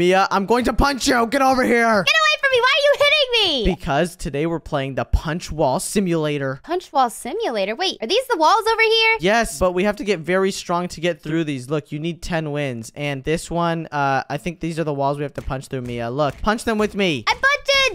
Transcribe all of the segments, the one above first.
Mia, I'm going to punch you. Get over here. Get away from me! Why are you hitting me? Because today we're playing the punch wall simulator. Punch wall simulator. Wait, are these the walls over here? Yes, but we have to get very strong to get through these. Look, you need 10 wins. And this one, uh, I think these are the walls we have to punch through, Mia. Look, punch them with me. I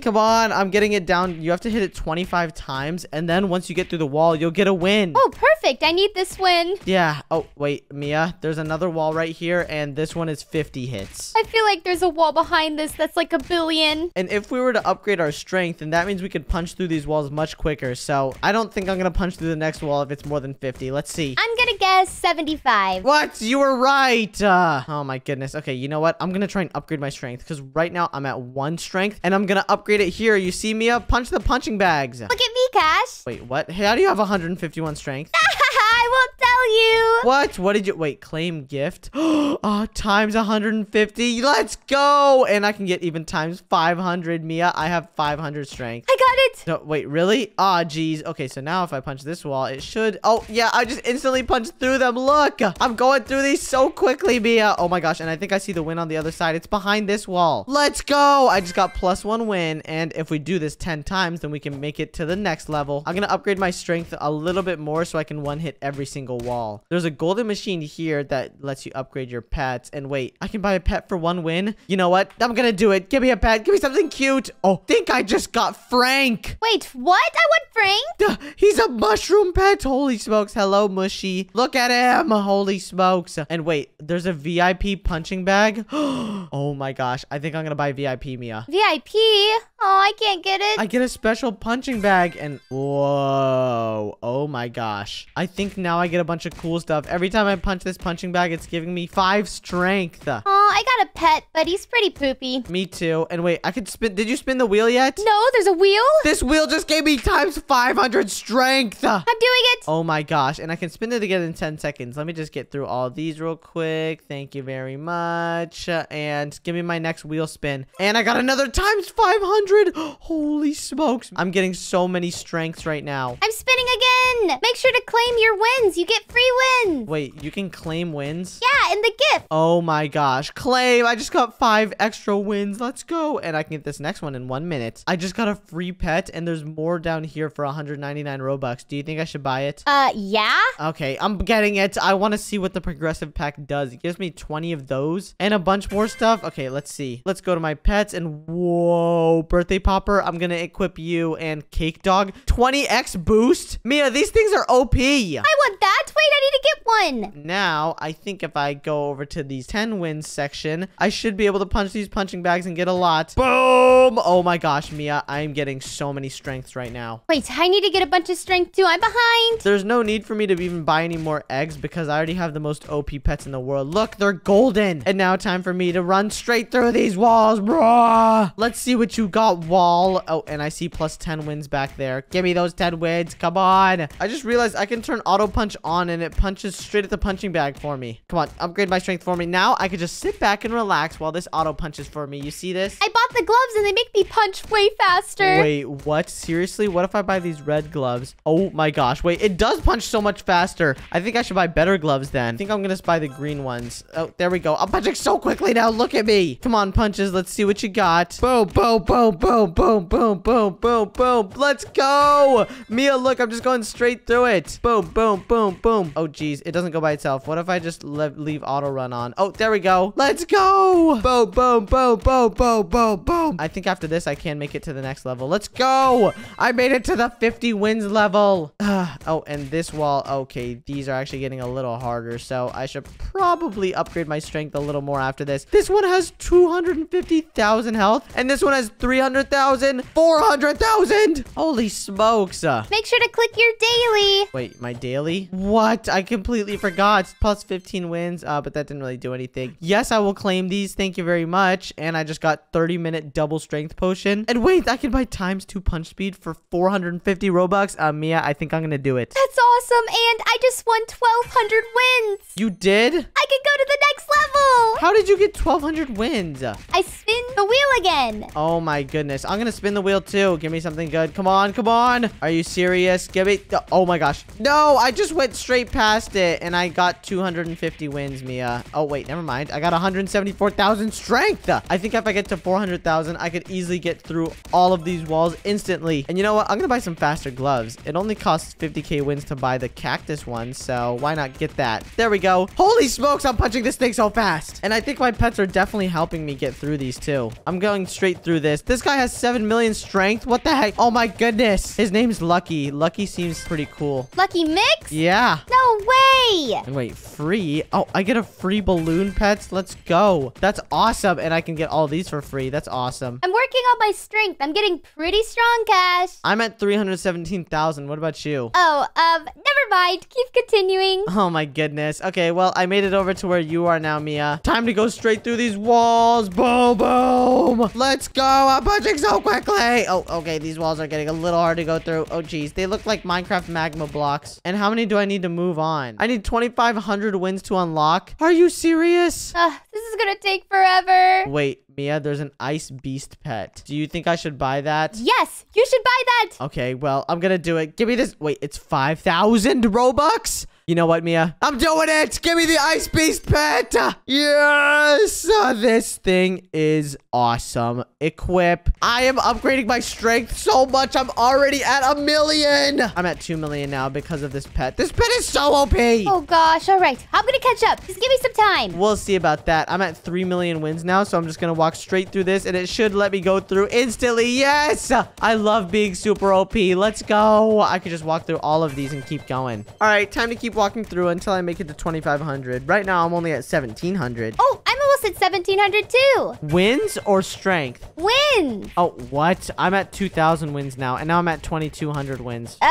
Come on, I'm getting it down. You have to hit it 25 times, and then once you get through the wall, you'll get a win. Oh, perfect. I need this win. Yeah. Oh, wait, Mia, there's another wall right here, and this one is 50 hits. I feel like there's a wall behind this that's like a billion. And if we were to upgrade our strength, then that means we could punch through these walls much quicker. So I don't think I'm going to punch through the next wall if it's more than 50. Let's see. I'm gonna guess 75. What? You were right. Uh, oh my goodness. Okay, you know what? I'm going to try and upgrade my strength because right now I'm at one strength and I'm going to upgrade it here. You see, Mia? Punch the punching bags. Look at me, Cash. Wait, what? Hey, how do you have 151 strength? I won't tell you. What? What did you wait? Claim gift? oh, times 150. Let's go. And I can get even times 500. Mia, I have 500 strength. I got it. No, wait, really? Ah, oh, geez. Okay, so now if I punch this wall, it should. Oh, yeah, I just instantly punched through them. Look, I'm going through these so quickly, Mia. Oh my gosh, and I think I see the win on the other side. It's behind this wall. Let's go. I just got plus one win, and if we do this 10 times, then we can make it to the next level. I'm gonna upgrade my strength a little bit more so I can one hit every single wall. There's a golden machine here that lets you upgrade your pets. And wait, I can buy a pet for one win? You know what? I'm gonna do it. Give me a pet. Give me something cute. Oh, think I just got Frank. Wait, what? I want Frank? Duh, he's a mushroom pet. Holy smokes. Hello, Mushy. Look at him. Holy smokes. And wait, there's a VIP punching bag. oh my gosh. I think I'm gonna buy VIP, Mia. VIP? Oh, I can't get it. I get a special punching bag and whoa. Oh my gosh. I think now I get a bunch of cool stuff. Every time I punch this punching bag, it's giving me five strength. Oh, I got a pet, but he's pretty poopy. Me too. And wait, I could spin. Did you spin the wheel yet? No, there's a wheel. This wheel just gave me times 500 strength. I'm doing it. Oh my gosh. And I can spin it again in 10 seconds. Let me just get through all these real quick. Thank you very much. And give me my next wheel spin. And I got another times 500. Holy smokes. I'm getting so many strengths right now. I'm spinning again. Make sure to claim your wins. You get free wins. Wait, you can claim wins? Yeah, in the gift. Oh my gosh. Claim. I just got five extra wins. Let's go. And I can get this next one in one minute. I just got a free pet and there's more down here for 199 Robux. Do you think I should buy it? Uh, yeah. Okay, I'm getting it. I want to see what the progressive pack does. It gives me 20 of those and a bunch more stuff. Okay, let's see. Let's go to my pets and whoa, birthday popper. I'm going to equip you and cake dog. 20x boost. Mia, these things are OP. I want that. Wait, I need to get one. Now, I think if I go over to the 10 wins section, I should be able to punch these punching bags and get a lot. Boom! Oh my gosh, Mia, I'm getting so many strengths right now. Wait, I need to get a bunch of strength too. I'm behind. There's no need for me to even buy any more eggs because I already have the most OP pets in the world. Look, they're golden. And now time for me to run straight through these walls, bruh. Let's see what you got, wall. Oh, and I see plus 10 wins back there. Give me those 10 wins. Come on. I just realized I can turn auto punch on and it punches straight at the punching bag for me. Come on, upgrade my strength for me. Now I can just sit back and relax while this auto punches for me. You see this? I bought the gloves and they make me punch way faster. Wait, what? Seriously? What if I buy these red gloves? Oh my gosh. Wait, it does punch so much faster. I think I should buy better gloves then. I think I'm gonna buy the green ones. Oh, there we go. I'm punching so quickly now. Look at me. Come on, punches. Let's see what you got. Boom, boom, boom, boom, boom, boom, boom, boom, boom. Let's go. Mia, look, I'm just going straight through it. Boom, boom, boom, boom. Oh, geez. It doesn't go by itself. What if I just leave auto run on? Oh, there we go. Let's go. Boom, boom, boom, boom, boom, boom, boom. I think after this, I can make it to the next level. Let's go. I made it to the 50 wins level. oh, and this wall. Okay, these are actually getting a little harder. So I should probably upgrade my strength a little more after this. This one has 250,000 health. And this one has 300,000, 400,000. Holy smokes. Make sure to click your daily. Wait, my daily? What? I completely forgot. Plus 15 wins, uh, but that didn't really do anything. Yes, I will claim these. Thank you very much. And I just got 30 minute double strength potion. And wait, I can buy times two punch speed for 450 Robux. Uh, Mia, I think I'm gonna do it. That's awesome. And I just won 1,200 wins. You did? I can go to the next level. How did you get 1,200 wins? I spin the wheel again. Oh my goodness. I'm gonna spin the wheel too. Give me something good. Come on, come on. Are you serious? Give me. Oh my gosh. No, I just went straight past it and I got 250 wins, Mia. Oh wait, never mind. I got 174,000 strength. I think if I get to 400,000, I could easily get through all of these walls instantly. And you know what? I'm gonna buy some faster gloves. It only costs 50k wins to buy the cactus one, so why not get that? There we go. Holy smokes, I'm punching this thing so fast. And I think my pets are definitely helping me get through these too. I'm going straight through this. This guy has 7 million strength. What the heck? Oh my goodness. His name's Lucky. Lucky seems pretty cool. Lucky Mix? Yeah. No way. And wait, free? Oh, I get a free balloon pets? Let's go. That's awesome. And I can get all these for free. That's awesome. I'm working on my strength. I'm getting pretty strong, Cash. I'm at 317,000. What about you? Oh, um, never mind. Keep continuing. Oh my goodness. Okay, well, I made it over to where you are now, Mia. Time to go straight through these walls. Boom, boom. Let's go. I'm punching so quickly. Oh, okay. These walls are getting a little hard to go through. Oh, geez. They look like Minecraft magma blocks. And how many do I need to move on? I need 2,500 wins to unlock. Are you serious? Uh, is gonna take forever. Wait, Mia, there's an ice beast pet. Do you think I should buy that? Yes, you should buy that. Okay, well, I'm gonna do it. Give me this. Wait, it's 5,000 Robux? You know what, Mia? I'm doing it! Give me the Ice Beast pet! Yes! Uh, this thing is awesome. Equip. I am upgrading my strength so much. I'm already at a million. I'm at 2 million now because of this pet. This pet is so OP! Oh gosh, all right. I'm gonna catch up. Just give me some time. We'll see about that. I'm at 3 million wins now, so I'm just gonna walk straight through this, and it should let me go through instantly. Yes! I love being super OP. Let's go. I could just walk through all of these and keep going. All right, time to keep walking through until I make it to 2,500. Right now, I'm only at 1,700. Oh, I'm almost at 1700 too. Wins or strength? Wins. Oh, what? I'm at 2,000 wins now, and now I'm at 2,200 wins. Uh,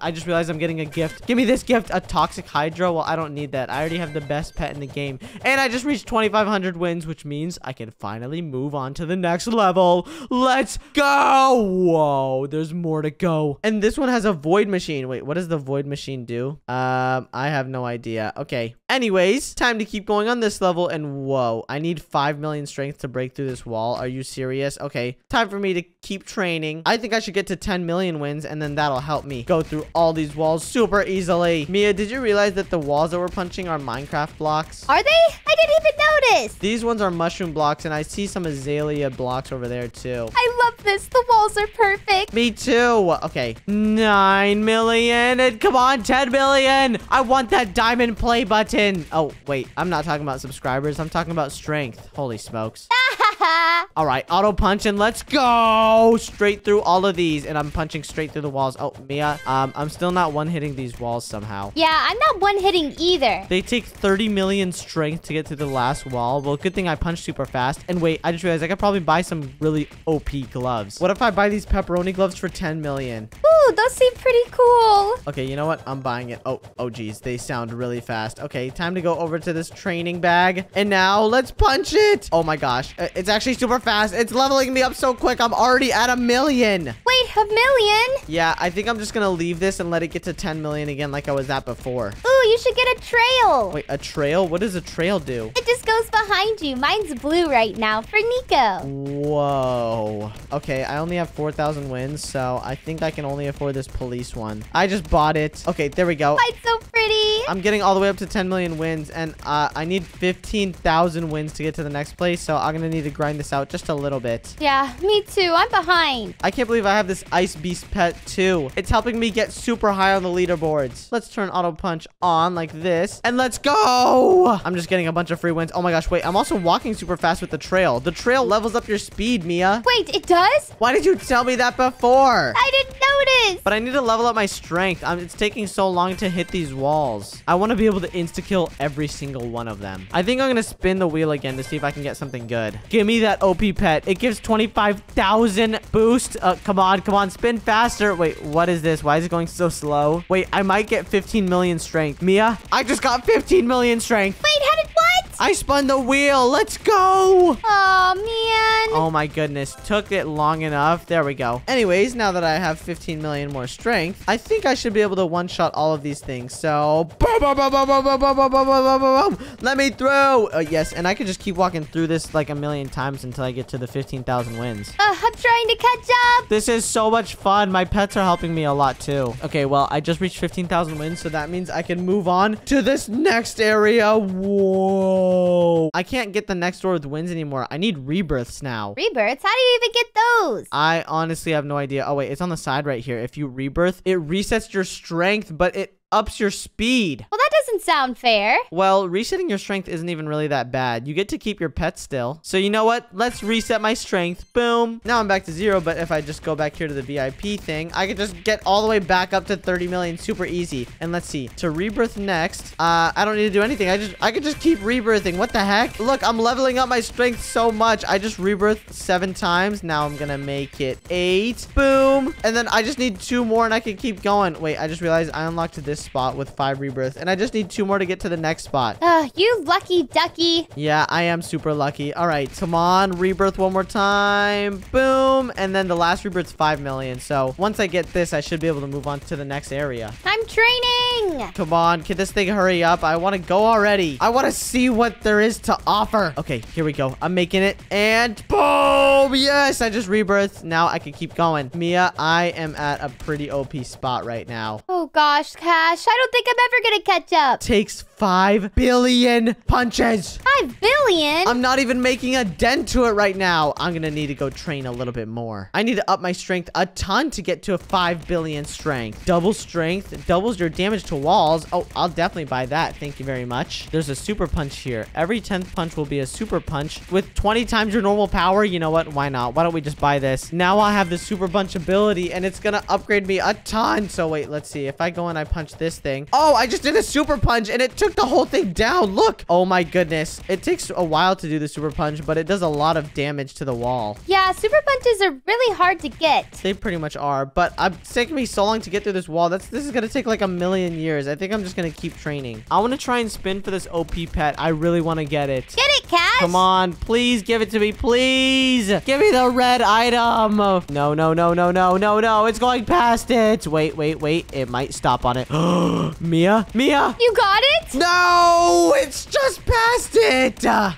I just realized I'm getting a gift. Give me this gift, a Toxic Hydra. Well, I don't need that. I already have the best pet in the game. And I just reached 2,500 wins, which means I can finally move on to the next level. Let's go! Whoa, there's more to go. And this one has a Void Machine. Wait, what does the Void Machine do? Um, I have no idea. Okay. Anyways, time to keep going on this level. And whoa, I need 5 million strength to break through this wall. Are you serious? Okay, time for me to keep training. I think I should get to 10 million wins, and then that'll help me go through all these walls super easily. Mia, did you realize that the walls that we're punching are Minecraft blocks? are they? I didn't even notice. These ones are mushroom blocks, and I see some azalea blocks over there too. I love this. The walls are perfect. Me too. Okay. 9 million. And come on, 10 million. I want that diamond play button. Oh, wait. I'm not talking about subscribers. I'm talking about strength. Holy smokes. All right, auto punch and let's go straight through all of these. And I'm punching straight through the walls. Oh, Mia, um, I'm still not one hitting these walls somehow. yeah, I'm not one hitting either. They take 30 million strength to get to the last wall. Well, good thing I punched super fast. And wait, I just realized I could probably buy some really OP gloves. What if I buy these pepperoni gloves for 10 million? Ooh, those seem pretty cool. Okay, you know what? I'm buying it. Oh, oh geez, they sound really fast. Okay, time to go over to this training bag. And now let's punch it. Oh my gosh, uh, it's actually super fast. It's leveling me up so quick. I'm already at a million. Wait, a million? Yeah, I think I'm just gonna leave this and let it get to 10 million again like I was at before. Ooh, you should get a trail. Wait, a trail? What does a trail do? It just goes behind you. Mine's blue right now for Nico. Whoa. Okay, I only have 4,000 wins, so I think I can only afford this police one. I just bought it. Okay, there we go. Mine's so pretty. I'm getting all the way up to 10 million wins, and uh, I need 15,000 wins to get to the next place, so I'm gonna need to grind this out just a little bit. Yeah, me too. I'm behind. I can't believe I have this Ice Beast pet too. It's helping me get super high on the leaderboards. Let's turn Auto Punch on like this, and let's go! I'm just getting a bunch of free wins. Oh my gosh, wait, I'm also walking super fast with the trail. The trail levels up your speed, Mia. Wait, it does? Why did you tell me that before? I didn't notice. But I need to level up my strength. Um, it's taking so long to hit these walls. I want to be able to insta-kill every single one of them. I think I'm going to spin the wheel again to see if I can get something good. Give me that OP pet. It gives 25,000 boost. Uh, come on, come on, spin faster. Wait, what is this? Why is it going so slow? Wait, I might get 15 million strength. Mia, I just got 15 million strength. Wait, how did what? I spun the wheel. Let's go. Oh. Oh my goodness. Took it long enough. There we go. Anyways, now that I have 15 million more strength, I think I should be able to one-shot all of these things. So, boom, boom, boom, boom, boom, boom, boom, boom, boom, boom, boom. Let me through. Uh, yes, and I could just keep walking through this like a million times until I get to the 15,000 wins. Uh, I'm trying to catch up. This is so much fun. My pets are helping me a lot too. Okay, well, I just reached 15,000 wins, so that means I can move on to this next area. Whoa. I can't get the next door with wins anymore. I need rebirths now. Rebirths? How do you even get those? I honestly have no idea. Oh, wait, it's on the side right here. If you rebirth, it resets your strength, but it ups your speed. Well, that doesn't sound fair. Well, resetting your strength isn't even really that bad. You get to keep your pet still. So you know what? Let's reset my strength. Boom. Now I'm back to zero, but if I just go back here to the VIP thing, I can just get all the way back up to 30 million super easy. And let's see. To rebirth next, uh, I don't need to do anything. I just, I could just keep rebirthing. What the heck? Look, I'm leveling up my strength so much. I just rebirthed seven times. Now I'm gonna make it eight. Boom. And then I just need two more and I can keep going. Wait, I just realized I unlocked this spot with five rebirths and I just need two more to get to the next spot. Uh, you lucky ducky. Yeah, I am super lucky. All right, come on, rebirth one more time. Boom. And then the last rebirth's 5 million. So once I get this, I should be able to move on to the next area. I'm training. Come on, can this thing hurry up? I want to go already. I want to see what there is to offer. Okay, here we go. I'm making it. And boom. Yes, I just rebirthed. Now I can keep going. Mia, I am at a pretty OP spot right now. Oh gosh, Cash. I don't think I'm ever gonna catch up. Takes 5 billion punches. Five billion? I'm not even making a dent to it right now. I'm gonna need to go train a little bit more. I need to up my strength a ton to get to a 5 billion strength. Double strength doubles your damage to walls. Oh, I'll definitely buy that. Thank you very much. There's a super punch here. Every 10th punch will be a super punch with 20 times your normal power. You know what? Why not? Why don't we just buy this? Now I have the super punch ability and it's gonna upgrade me a ton. So wait, let's see. If I go and I punch this thing. Oh, I just did a super punch and it took the whole thing down. Look. Oh my goodness. It takes a while to do the super punch, but it does a lot of damage to the wall. Yeah, super punches are really hard to get. They pretty much are, but I'm- it's taking me so long to get through this wall. That's This is gonna take like a million years. I think I'm just gonna keep training. I want to try and spin for this OP pet. I really want to get it. Get it, Cash? Come on, please give it to me, please. Give me the red item. No, no, no, no, no, no, no. It's going past it. Wait, wait, wait. It might stop on it. Mia, Mia. You got it? No, it's just past it. Ugh.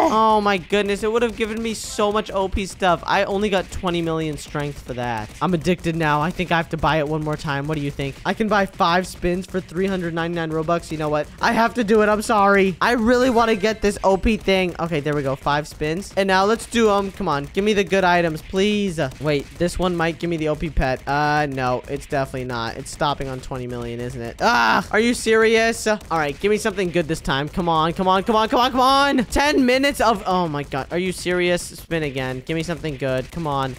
Oh my goodness, it would have given me so much OP stuff. I only got 20 million strength for that. I'm addicted now. I think I have to buy it one more time. What do you think? I can buy five spins for 399 Robux. You know what? I have to do it. I'm sorry. I really want to get this OP thing. Okay, there we go. Five spins. And now let's do them. Come on. Give me the good items, please. Wait, this one might give me the OP pet. Uh, no, it's definitely not. It's stopping on 20 million, isn't it? Ah, are you serious? All right, give me something good this time. Come on, come on, come on, come on, come on. 10 minutes of... Oh my god. Are you serious? Spin again. Give me something good. Come on.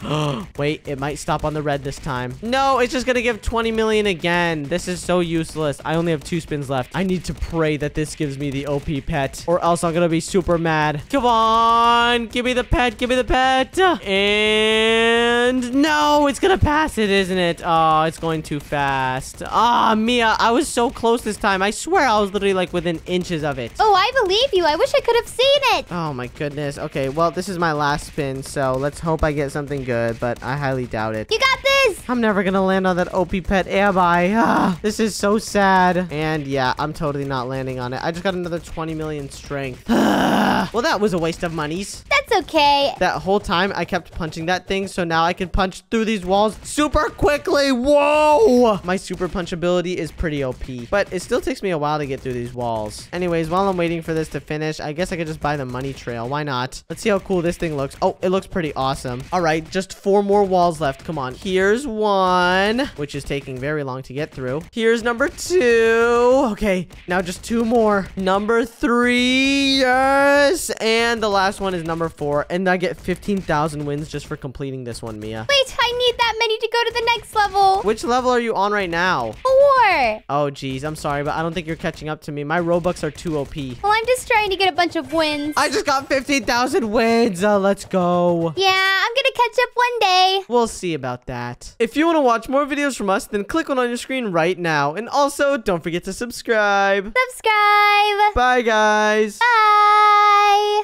Wait, it might stop on the red this time. No, it's just gonna give 20 million again. This is so useless. I only have two spins left. I need to pray that this gives me the OP pet or else I'm gonna be super mad. Come on. Give me the pet. Give me the pet. And no, it's gonna pass it, isn't it? Oh, it's going too fast. Ah, Mia, I was so close this time. I swear I was literally like within inches of it. Oh, I believe you. I wish I could have seen it. Oh my goodness. Okay, well, this is my last spin, so let's hope I get something good, but I highly doubt it. You got this. I'm never gonna land on that OP pet, am I? Ah, this is so sad. And yeah, I'm totally not landing on it. I just got another 20 million strength. well, that was a waste of monies. That's okay. That whole time, I kept punching that thing, so now I can punch through these walls super quickly. Whoa! My super punch ability is pretty OP, but it still takes me a while to get through these walls. Anyways, while I'm waiting for this to finish, I guess I could just buy the money trail. Why not? Let's see how cool this thing looks. Oh, it looks pretty awesome. All right, just four more walls left. Come on. Here's one, which is taking very long to get through. Here's number two. Okay, now just two more. Number three, yes. And the last one is number four. And I get 15,000 wins just for completing this one, Mia. Wait, I need many to go to the next level. Which level are you on right now? Four. Oh, geez. I'm sorry, but I don't think you're catching up to me. My Robux are too OP. Well, I'm just trying to get a bunch of wins. I just got 15,000 wins. Uh, let's go. yeah, I'm gonna catch up one day. We'll see about that. If you want to watch more videos from us, then click one on your screen right now. And also, don't forget to subscribe. Subscribe. Bye, guys. Bye.